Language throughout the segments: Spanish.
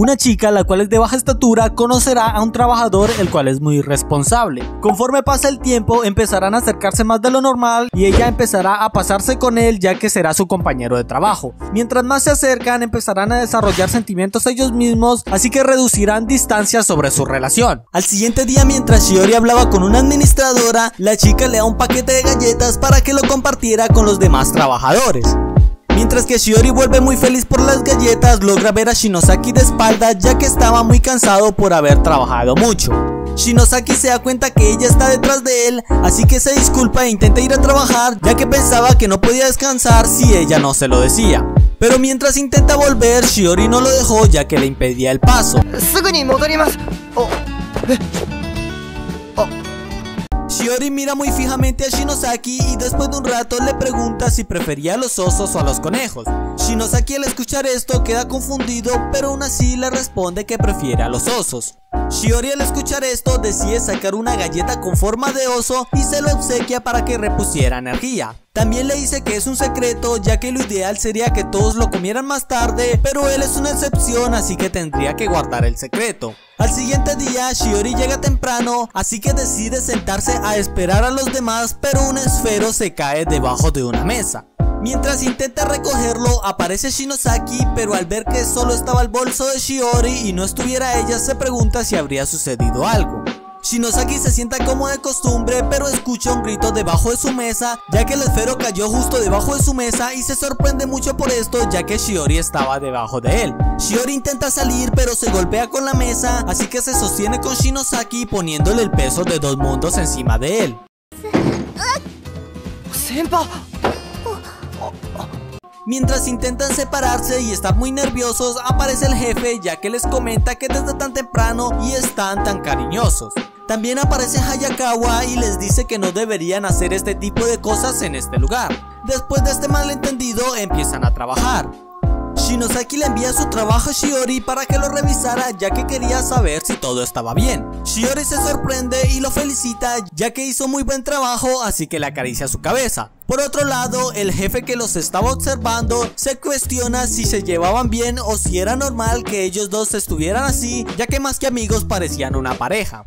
Una chica, la cual es de baja estatura, conocerá a un trabajador el cual es muy responsable. Conforme pasa el tiempo, empezarán a acercarse más de lo normal y ella empezará a pasarse con él ya que será su compañero de trabajo. Mientras más se acercan, empezarán a desarrollar sentimientos ellos mismos, así que reducirán distancias sobre su relación. Al siguiente día, mientras Shiori hablaba con una administradora, la chica le da un paquete de galletas para que lo compartiera con los demás trabajadores. Mientras que Shiori vuelve muy feliz por las galletas, logra ver a Shinosaki de espalda ya que estaba muy cansado por haber trabajado mucho. Shinosaki se da cuenta que ella está detrás de él, así que se disculpa e intenta ir a trabajar ya que pensaba que no podía descansar si ella no se lo decía. Pero mientras intenta volver, Shiori no lo dejó ya que le impedía el paso. Shiori mira muy fijamente a Shinosaki y después de un rato le pregunta si prefería a los osos o a los conejos. Shinosaki al escuchar esto queda confundido, pero aún así le responde que prefiere a los osos. Shiori al escuchar esto decide sacar una galleta con forma de oso y se lo obsequia para que repusiera energía. También le dice que es un secreto ya que lo ideal sería que todos lo comieran más tarde, pero él es una excepción así que tendría que guardar el secreto. Al siguiente día Shiori llega temprano, así que decide sentarse a esperar a los demás, pero un esfero se cae debajo de una mesa. Mientras intenta recogerlo, aparece Shinosaki, pero al ver que solo estaba el bolso de Shiori y no estuviera ella, se pregunta si habría sucedido algo. Shinosaki se sienta como de costumbre, pero escucha un grito debajo de su mesa, ya que el esfero cayó justo debajo de su mesa y se sorprende mucho por esto, ya que Shiori estaba debajo de él. Shiori intenta salir, pero se golpea con la mesa, así que se sostiene con Shinosaki poniéndole el peso de dos mundos encima de él. Mientras intentan separarse y están muy nerviosos, aparece el jefe ya que les comenta que desde tan temprano y están tan cariñosos. También aparece Hayakawa y les dice que no deberían hacer este tipo de cosas en este lugar. Después de este malentendido empiezan a trabajar. Shinosaki le envía su trabajo a Shiori para que lo revisara ya que quería saber si todo estaba bien. Shiori se sorprende y lo felicita ya que hizo muy buen trabajo así que le acaricia su cabeza. Por otro lado, el jefe que los estaba observando se cuestiona si se llevaban bien o si era normal que ellos dos estuvieran así ya que más que amigos parecían una pareja.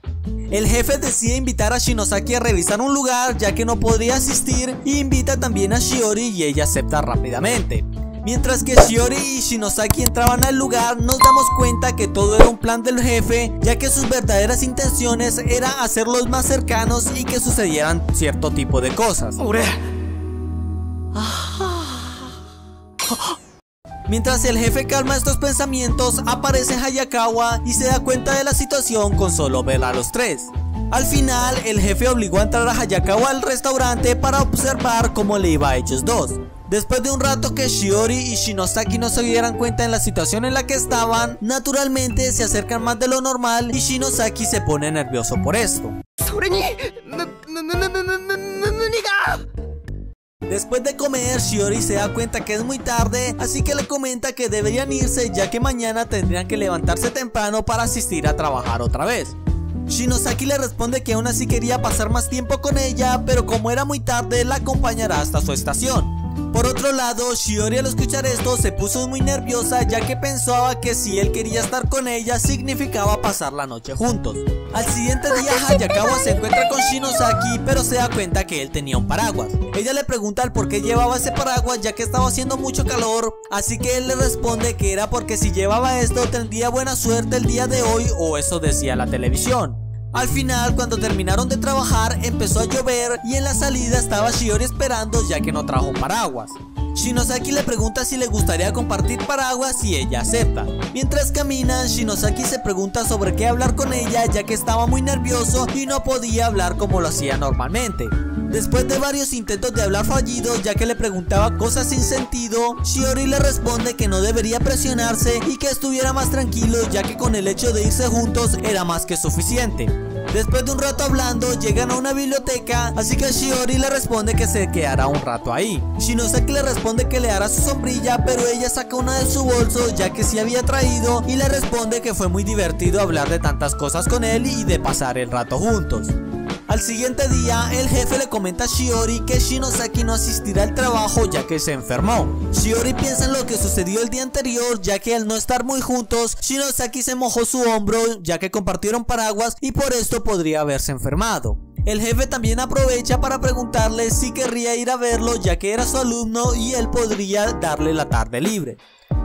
El jefe decide invitar a Shinosaki a revisar un lugar ya que no podría asistir y invita también a Shiori y ella acepta rápidamente. Mientras que Shiori y Shinosaki entraban al lugar, nos damos cuenta que todo era un plan del jefe, ya que sus verdaderas intenciones era hacerlos más cercanos y que sucedieran cierto tipo de cosas. Mientras el jefe calma estos pensamientos, aparece Hayakawa y se da cuenta de la situación con solo ver a los tres. Al final, el jefe obligó a entrar a Hayakawa al restaurante para observar cómo le iba a ellos dos. Después de un rato que Shiori y Shinosaki no se dieran cuenta en la situación en la que estaban, naturalmente se acercan más de lo normal y Shinosaki se pone nervioso por esto. Después de comer, Shiori se da cuenta que es muy tarde, así que le comenta que deberían irse ya que mañana tendrían que levantarse temprano para asistir a trabajar otra vez. Shinosaki le responde que aún así quería pasar más tiempo con ella, pero como era muy tarde, la acompañará hasta su estación. Por otro lado, Shiori al escuchar esto se puso muy nerviosa ya que pensaba que si él quería estar con ella significaba pasar la noche juntos. Al siguiente día Hayakawa se encuentra con Shinosaki pero se da cuenta que él tenía un paraguas. Ella le pregunta el por qué llevaba ese paraguas ya que estaba haciendo mucho calor, así que él le responde que era porque si llevaba esto tendría buena suerte el día de hoy o eso decía la televisión. Al final, cuando terminaron de trabajar, empezó a llover y en la salida estaba Shiori esperando ya que no trajo paraguas. Shinosaki le pregunta si le gustaría compartir paraguas y ella acepta. Mientras caminan, Shinosaki se pregunta sobre qué hablar con ella ya que estaba muy nervioso y no podía hablar como lo hacía normalmente. Después de varios intentos de hablar fallidos ya que le preguntaba cosas sin sentido, Shiori le responde que no debería presionarse y que estuviera más tranquilo ya que con el hecho de irse juntos era más que suficiente. Después de un rato hablando, llegan a una biblioteca, así que Shiori le responde que se quedará un rato ahí. Shinosaki le responde que le hará su sombrilla, pero ella saca una de su bolso, ya que sí había traído, y le responde que fue muy divertido hablar de tantas cosas con él y de pasar el rato juntos. Al siguiente día, el jefe le comenta a Shiori que Shinosaki no asistirá al trabajo ya que se enfermó. Shiori piensa en lo que sucedió el día anterior ya que al no estar muy juntos, Shinosaki se mojó su hombro ya que compartieron paraguas y por esto podría haberse enfermado. El jefe también aprovecha para preguntarle si querría ir a verlo ya que era su alumno y él podría darle la tarde libre.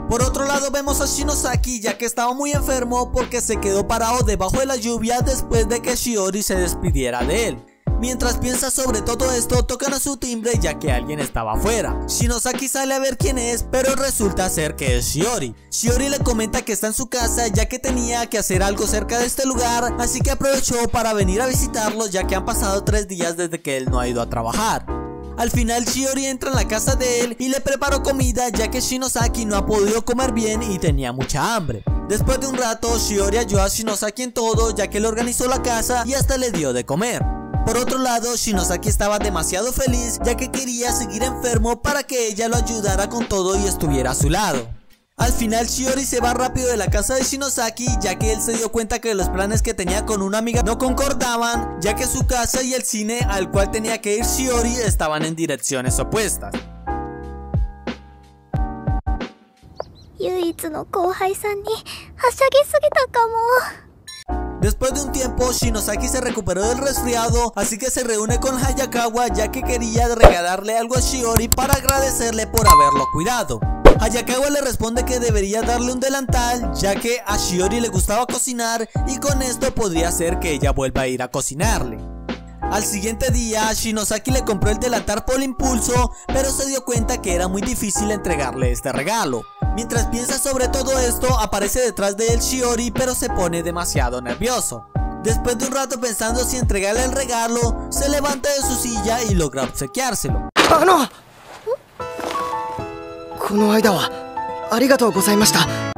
Por otro lado vemos a Shinosaki ya que estaba muy enfermo porque se quedó parado debajo de la lluvia después de que Shiori se despidiera de él. Mientras piensa sobre todo esto, tocan a su timbre ya que alguien estaba afuera. Shinosaki sale a ver quién es, pero resulta ser que es Shiori. Shiori le comenta que está en su casa ya que tenía que hacer algo cerca de este lugar, así que aprovechó para venir a visitarlos ya que han pasado tres días desde que él no ha ido a trabajar. Al final Shiori entra en la casa de él y le preparó comida ya que Shinosaki no ha podido comer bien y tenía mucha hambre. Después de un rato Shiori ayudó a Shinosaki en todo ya que le organizó la casa y hasta le dio de comer. Por otro lado, Shinosaki estaba demasiado feliz ya que quería seguir enfermo para que ella lo ayudara con todo y estuviera a su lado. Al final Shiori se va rápido de la casa de Shinosaki ya que él se dio cuenta que los planes que tenía con una amiga no concordaban ya que su casa y el cine al cual tenía que ir Shiori estaban en direcciones opuestas. Después de un tiempo, Shinosaki se recuperó del resfriado, así que se reúne con Hayakawa ya que quería regalarle algo a Shiori para agradecerle por haberlo cuidado. Hayakawa le responde que debería darle un delantal ya que a Shiori le gustaba cocinar y con esto podría ser que ella vuelva a ir a cocinarle. Al siguiente día, Shinosaki le compró el delantal por impulso, pero se dio cuenta que era muy difícil entregarle este regalo. Mientras piensa sobre todo esto, aparece detrás de él Shiori, pero se pone demasiado nervioso. Después de un rato pensando si entregarle el regalo, se levanta de su silla y logra obsequiárselo. ¡Ah, no!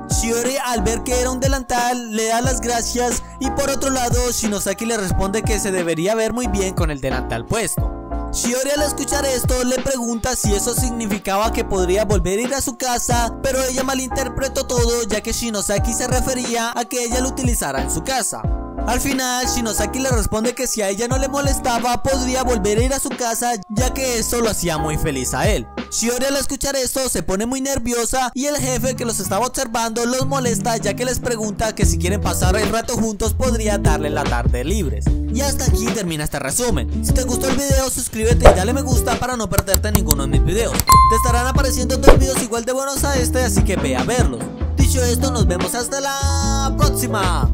Shiori al ver que era un delantal le da las gracias y por otro lado Shinosaki le responde que se debería ver muy bien con el delantal puesto. Shiori al escuchar esto le pregunta si eso significaba que podría volver a ir a su casa, pero ella malinterpretó todo ya que Shinosaki se refería a que ella lo utilizara en su casa. Al final, Shinosaki le responde que si a ella no le molestaba, podría volver a ir a su casa, ya que eso lo hacía muy feliz a él. Shiori al escuchar esto se pone muy nerviosa y el jefe que los estaba observando los molesta ya que les pregunta que si quieren pasar el rato juntos podría darle la tarde libres. Y hasta aquí termina este resumen. Si te gustó el video suscríbete y dale me gusta para no perderte ninguno de mis videos. Te estarán apareciendo dos videos igual de buenos a este así que ve a verlos. Dicho esto nos vemos hasta la próxima.